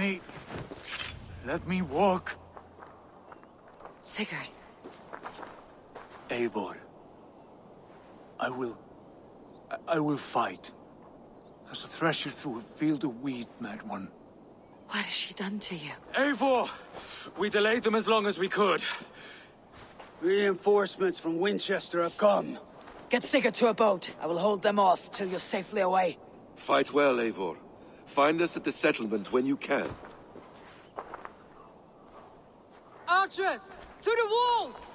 me... Let me walk. Sigurd. Eivor. I will... I, I will fight. As a thresher through a field of wheat, mad one. What has she done to you? Eivor! We delayed them as long as we could. Reinforcements from Winchester have come. Get Sigurd to a boat. I will hold them off till you're safely away. Fight well, Eivor. Find us at the settlement when you can. Archers! To the walls!